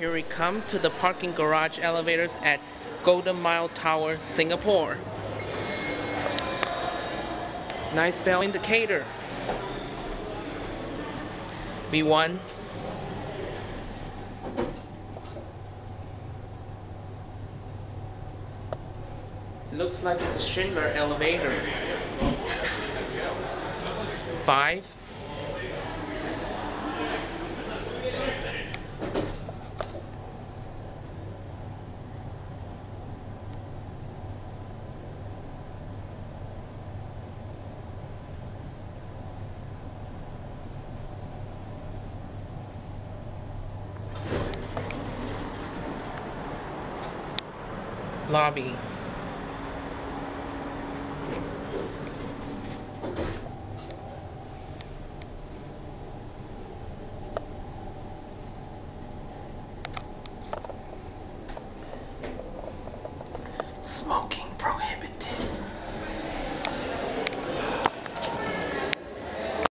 Here we come to the parking garage elevators at Golden Mile Tower, Singapore. Nice bell indicator. B1. Looks like it's a Schindler elevator. 5. Lobby. Smoking.